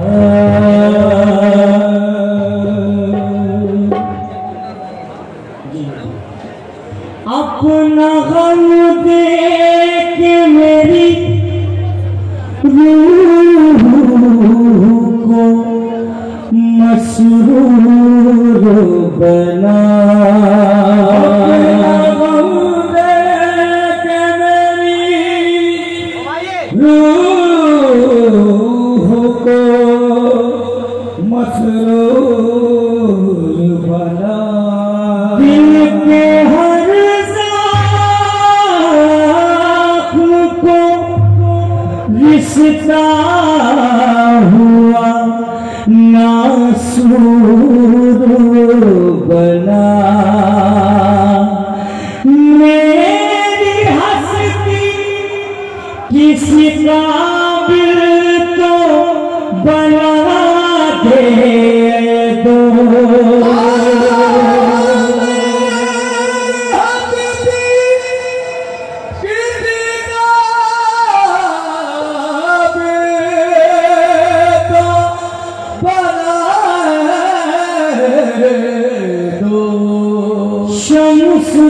Oh.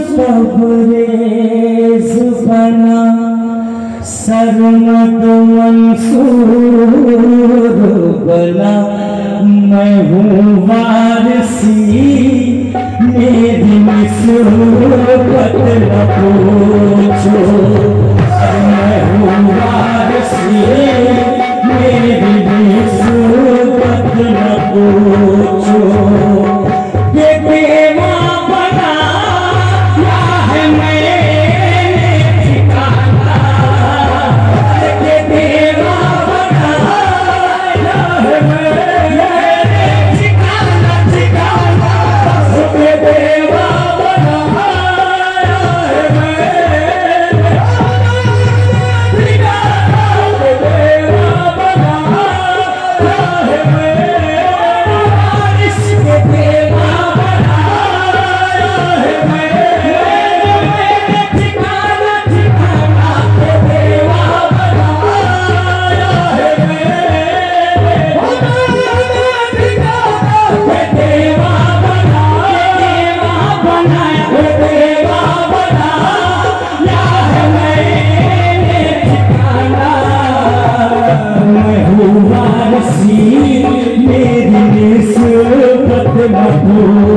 Tabrez بنا سرمد منصور بنا میں ہوں وارسی میری مسرو پتہ پوچھو Ooh.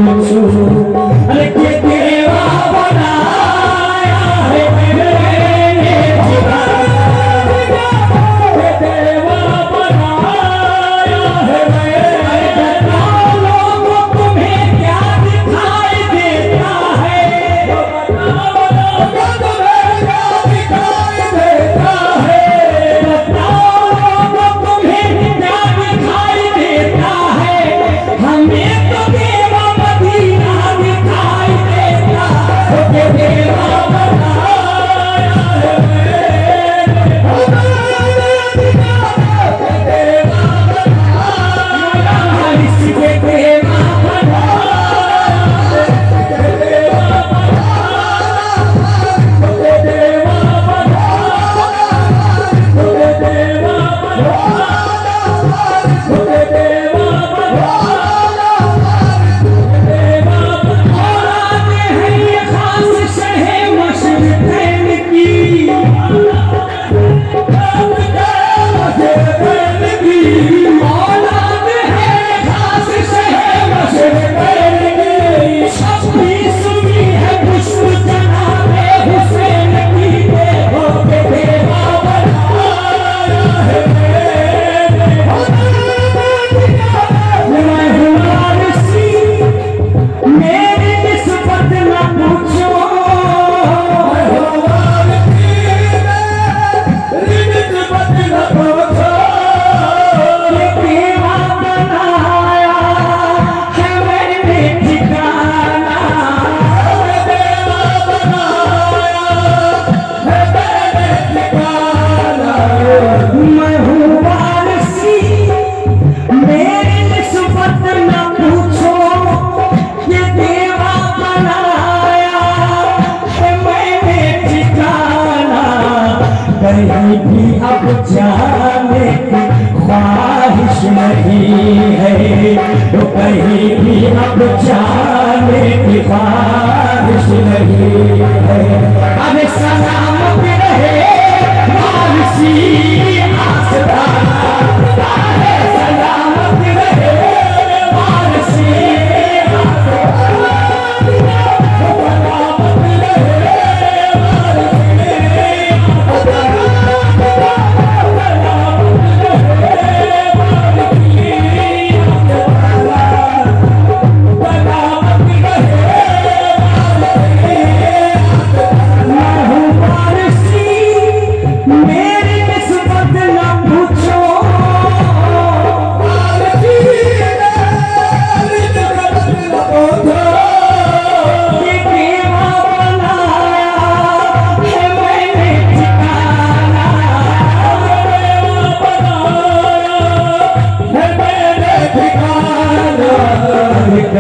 رہی ہے۔ تو کہیں بھی اب جانے کی بارش نہیں ہے۔ اب سلام پہ رہے بارشی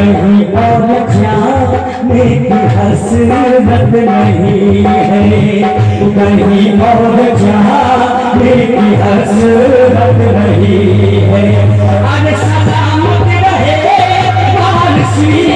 نہیں اور جانے کی حسرت نہیں ہے کہیں اور جانے کی حسرت نہیں ہے سلامت رہے پارسی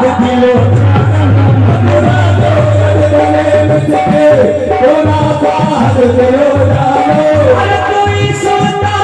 پتلو طاقتن مٿي راجو جدي بيني بي تو